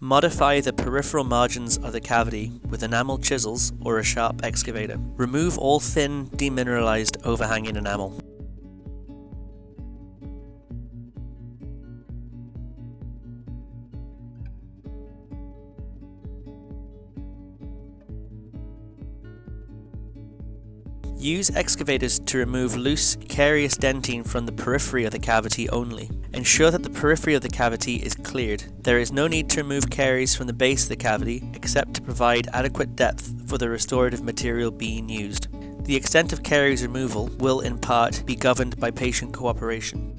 Modify the peripheral margins of the cavity with enamel chisels or a sharp excavator. Remove all thin, demineralized overhanging enamel. Use excavators to remove loose, carious dentin from the periphery of the cavity only. Ensure that the periphery of the cavity is cleared. There is no need to remove caries from the base of the cavity except to provide adequate depth for the restorative material being used. The extent of caries removal will in part be governed by patient cooperation.